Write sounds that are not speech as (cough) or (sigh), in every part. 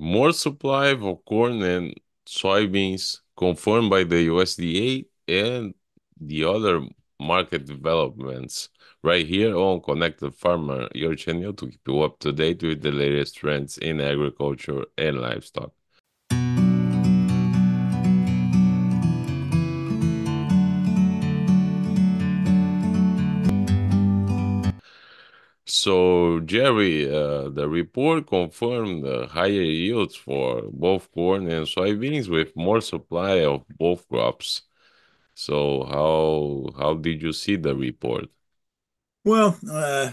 More supply of corn and soybeans confirmed by the USDA and the other market developments right here on Connected Farmer, your channel to keep you up to date with the latest trends in agriculture and livestock. So, Jerry, uh, the report confirmed higher yields for both corn and soybeans with more supply of both crops. So, how how did you see the report? Well, uh,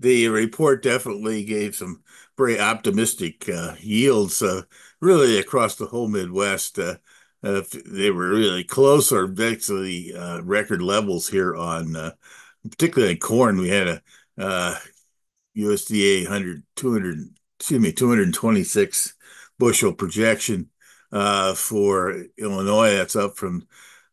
the report definitely gave some very optimistic uh, yields, uh, really across the whole Midwest. Uh, uh, they were really close or uh, record levels here on, particularly in corn. We had a USDA 100, 200, excuse me, 226 bushel projection uh, for Illinois. That's up from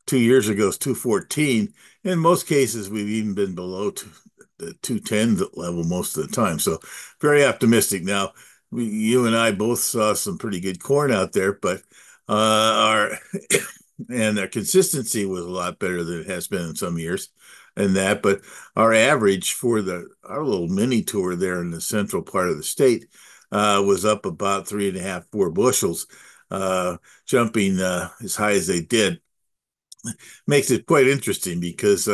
two years ago, it's 214. In most cases, we've even been below two, the 210 level most of the time. So very optimistic. Now, we, you and I both saw some pretty good corn out there, but uh, our (coughs) and our consistency was a lot better than it has been in some years and that. But our average for the our little mini tour there in the central part of the state uh, was up about three and a half, four bushels, uh, jumping uh, as high as they did. Makes it quite interesting because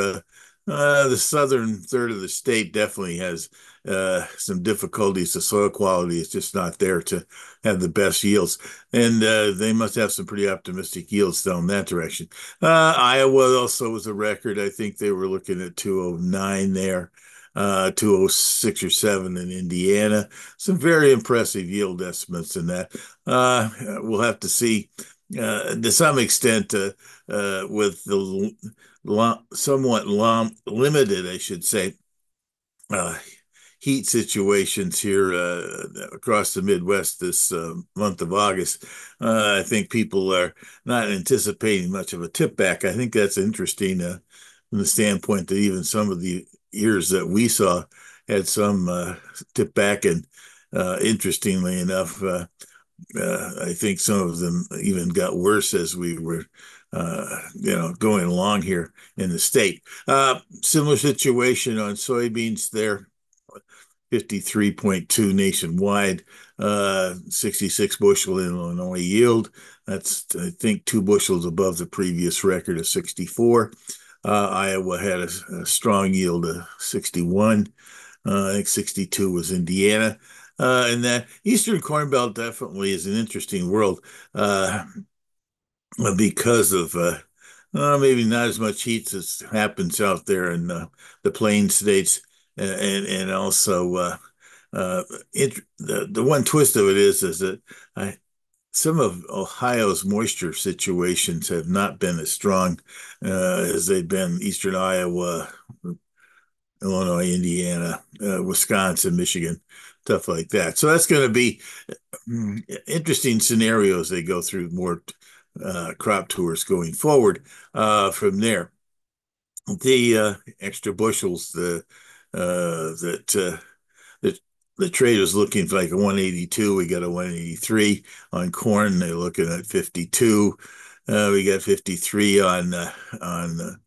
uh, the southern third of the state definitely has uh, some difficulties. The soil quality is just not there to have the best yields, and uh, they must have some pretty optimistic yields down that direction. Uh, Iowa also was a record. I think they were looking at 209 there. Uh, 206 or 7 in Indiana. Some very impressive yield estimates in that. Uh, we'll have to see uh, to some extent uh, uh, with the somewhat limited, I should say, uh, heat situations here uh, across the Midwest this uh, month of August. I think people are not anticipating much of a tip back. I think that's interesting from the standpoint that even some of the years that we saw had some tip back and interestingly enough, uh, I think some of them even got worse as we were uh, you know, going along here in the state. Uh, similar situation on soybeans there, 53.2 nationwide, uh, 66 bushel in Illinois yield. That's, I think, two bushels above the previous record of 64. Uh, Iowa had a, a, strong yield of 61. Uh, I think 62 was Indiana. Uh, and that Eastern Corn Belt definitely is an interesting world. Uh, because of uh, uh, maybe not as much heat as happens out there in the plain states, and and also it, the the one twist of it is is that I, some of Ohio's moisture situations have not been as strong as they've been Eastern Iowa, Illinois, Indiana, Wisconsin, Michigan, stuff like that. So that's going to be interesting scenarios they go through more uh, crop tours going forward uh, from there. The uh, extra bushels the, uh, that uh, the, trade was looking like a 182. We got a 183 on corn. They're looking at 52. Uh, we got 53 on on the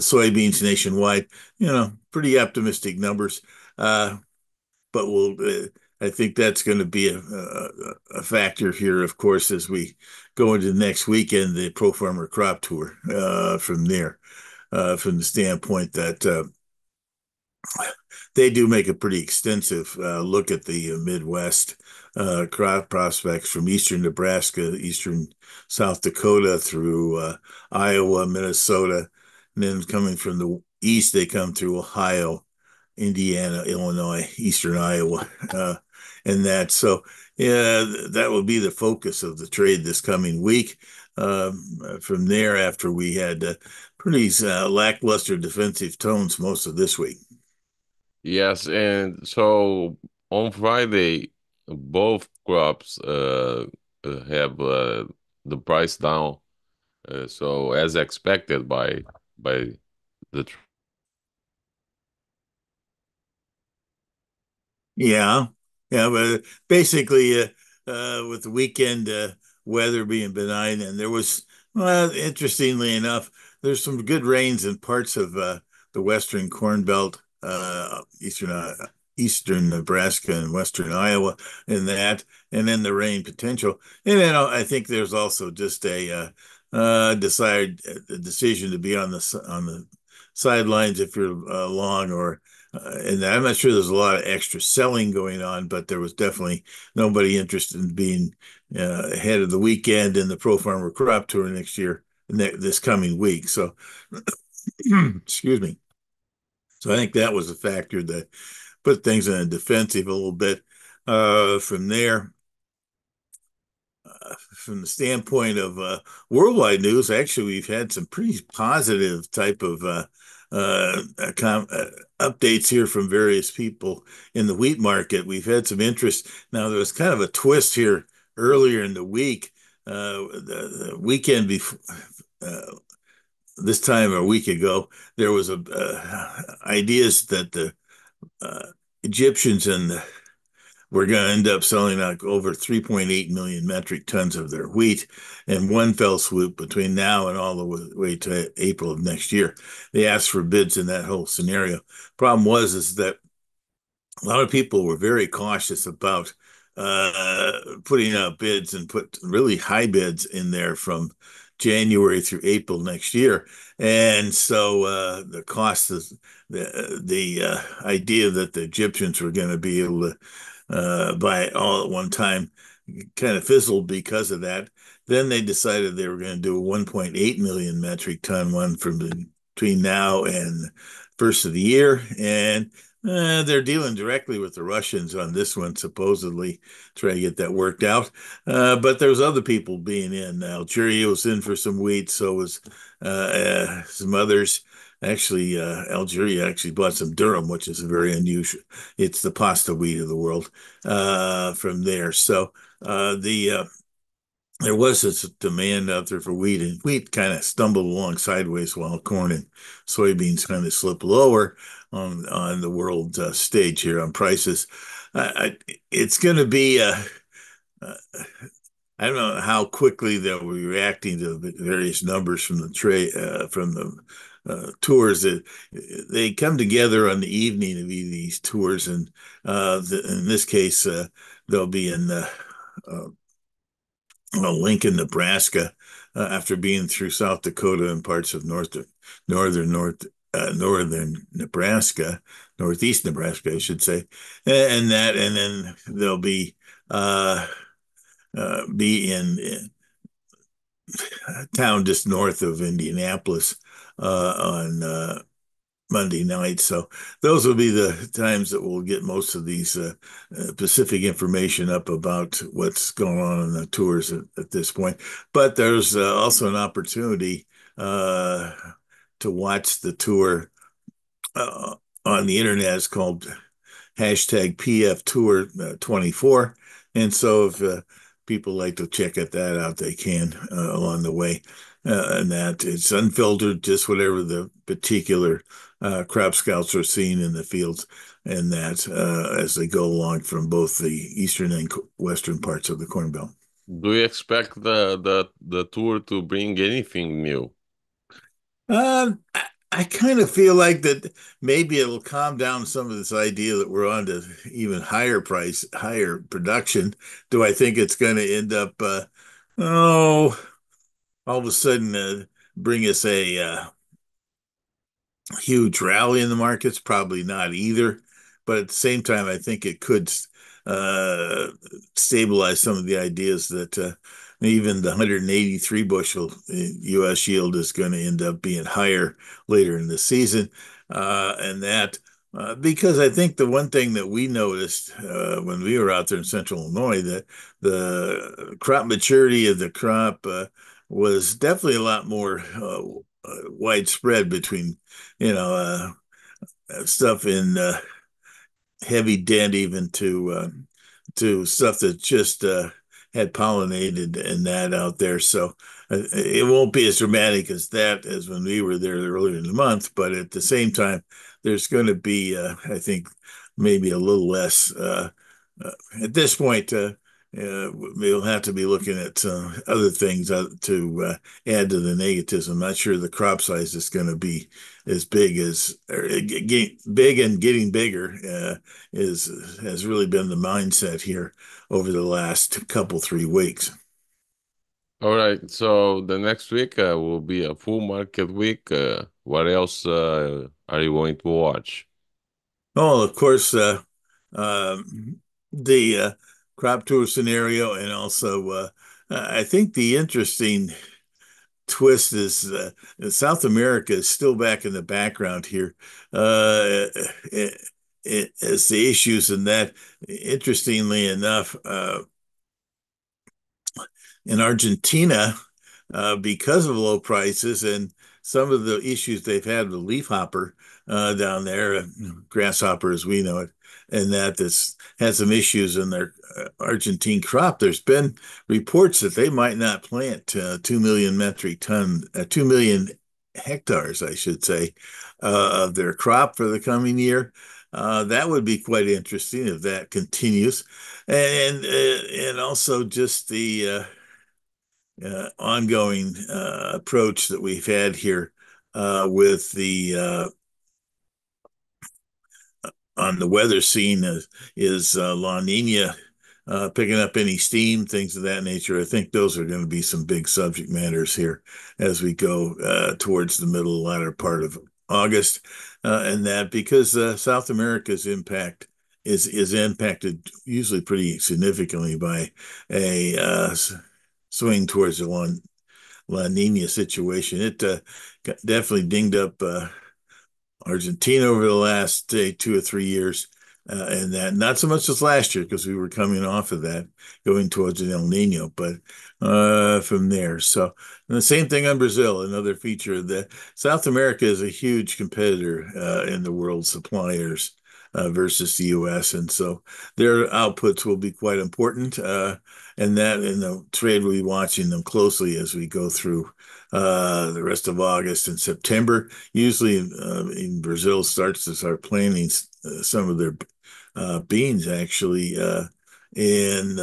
soybeans nationwide. You know, pretty optimistic numbers. but we'll I think that's going to be a, a, a, factor here, of course, as we go into next weekend, the Pro Farmer Crop Tour uh, from there, uh, from the standpoint that uh, they do make a pretty extensive uh, look at the Midwest uh, crop prospects from eastern Nebraska, eastern South Dakota through uh, Iowa, Minnesota, and then coming from the east, they come through Ohio, Indiana, Illinois, eastern Iowa (laughs) and that. So yeah, that will be the focus of the trade this coming week. Um, from there, after we had uh, pretty uh, lackluster defensive tones most of this week. Yes, and so on Friday, both crops uh, have uh, the price down. Uh, so as expected by by the yeah yeah, but basically, uh, uh, with the weekend uh, weather being benign, and there was, well, interestingly enough, there's some good rains in parts of uh, the western Corn Belt, uh, eastern uh, eastern Nebraska and western Iowa, and that, and then the rain potential, and then I think there's also just a uh, uh, desired decision to be on the on the sidelines if you're uh, long or uh, and I'm not sure there's a lot of extra selling going on, but there was definitely nobody interested in being uh, ahead of the weekend in the Pro Farmer Crop Tour next year, this coming week. So, (clears throat) excuse me. So I think that was a factor that put things in a defensive a little bit. Uh, from there, uh, from the standpoint of uh, worldwide news, actually, we've had some pretty positive type of uh, uh, com- uh, updates here from various people in the wheat market. We've had some interest. Now, there was kind of a twist here earlier in the week. The, the, weekend before, this time a week ago, there was a uh, ideas that the uh, Egyptians and the we're going to end up selling like over 3.8 million metric tons of their wheat in one fell swoop between now and all the way to April of next year. They asked for bids in that whole scenario. Problem was is that a lot of people were very cautious about uh, putting out bids and put really high bids in there from January through April next year. And so uh, the cost of the the uh, idea that the Egyptians were going to be able to uh, buy all at one time kind of fizzled because of that. Then they decided they were going to do a 1.8 million metric ton one from between now and first of the year, and uh, they're dealing directly with the Russians on this one, supposedly trying to get that worked out. Uh, but there's other people being in. Algeria was in for some wheat, so was uh, uh some others. Actually, uh, Algeria actually bought some durum, which is very unusual. It's the pasta wheat of the world uh, from there. So uh, the there was this demand out there for wheat, and wheat kind of stumbled along sideways while corn and soybeans kind of slipped lower on on the world uh, stage here on prices. it's going to be a uh, I don't know how quickly they'll be reacting to the various numbers from the trade uh, from the uh, tours that they come together on the evening of these tours, and uh, the, in this case, uh, they'll be in uh, uh, Lincoln, Nebraska, uh, after being through South Dakota and parts of north northern north northern Nebraska, northeast Nebraska, I should say, and that, and then they'll be be in, in town just north of Indianapolis uh, on uh, Monday night. So those will be the times that we'll get most of these uh, uh, Pacific information up about what's going on in the tours at, at this point. But there's uh, also an opportunity uh, to watch the tour uh, on the internet. It's called hashtag PF Tour 24. And so if people like to check at that out, they can along the way uh, and that it's unfiltered, just whatever the particular uh, crop scouts are seeing in the fields, and that uh, as they go along from both the eastern and western parts of the Corn Belt. Do you expect the the the tour to bring anything new? Um, I, I kind of feel like that maybe it'll calm down some of this idea that we're on to even higher price, higher production. Do I think it's going to end up? Uh, oh all of a sudden uh, bring us a uh, huge rally in the markets? Probably not either. But at the same time, I think it could uh, stabilize some of the ideas that uh, even the 183 bushel U.S. Uh, yield is going to end up being higher later in the season. Uh, and that uh, because I think the one thing that we noticed uh, when we were out there in Central Illinois that the crop maturity of the crop uh, was definitely a lot more uh, uh, widespread between, you know, uh, stuff in uh, heavy dent even to uh, to stuff that just uh, had pollinated and that out there. So it won't be as dramatic as that as when we were there earlier in the month. But at the same time, there's going to be, I think, maybe a little less at this point uh, we'll have to be looking at uh, other things uh, to uh, add to the negatives. I'm not sure the crop size is going to be as big as uh, big and getting bigger uh, is has really been the mindset here over the last couple three weeks. All right, so the next week will be a full market week. what else are you going to watch? Oh, of course, um, the crop tour scenario, and also uh, I think the interesting twist is uh, South America is still back in the background here. Uh, as the issues in that, interestingly enough, uh, in Argentina, uh, because of low prices and some of the issues they've had with leafhopper uh, down there, grasshopper as we know it, and that this had some issues in their uh, Argentine crop. There's been reports that they might not plant uh, 2 million metric ton, uh, 2 million hectares, I should say, uh, of their crop for the coming year. Uh, that would be quite interesting if that continues, and uh, and also just the ongoing approach that we've had here with the on the weather scene is, is uh, La Nina uh, picking up any steam, things of that nature. I think those are going to be some big subject matters here as we go uh, towards the middle latter part of August, uh, and that because uh, South America's impact is is impacted usually pretty significantly by a uh, swing towards the La, La Nina situation. It definitely dinged up Argentina over the last say, two or three years. Uh, and that not so much as last year because we were coming off of that, going towards an El Nino, but uh, from there. So the same thing on Brazil, another feature that South America is a huge competitor uh, in the world suppliers uh, versus the U.S. And so their outputs will be quite important. Uh, and that in the trade, we'll be watching them closely as we go through uh, the rest of August and September. Usually uh, in Brazil starts to start planting uh, some of their uh, beans actually in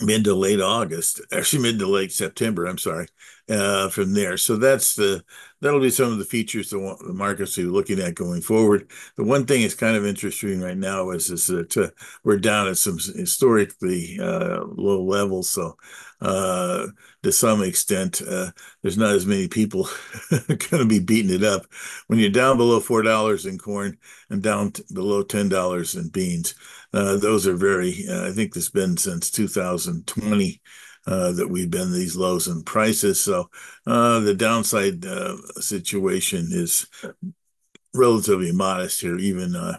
mid to late August, actually mid to late September. I'm sorry, uh, from there. So that's the that'll be some of the features the, the markets are looking at going forward. The one thing that's kind of interesting right now is is that uh, we're down at some historically uh, low levels. So uh, to some extent, uh, there's not as many people (laughs) going to be beating it up. When you're down below four dollars in corn and down below ten dollars in beans, uh, those are very. Uh, I think this has been since 2020. Uh, that we've been these lows in prices. So uh, the downside uh, situation is relatively modest here, even uh,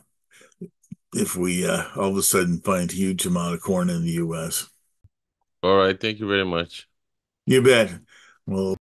if we uh, all of a sudden find a huge amount of corn in the U.S. All right. Thank you very much. You bet. Well.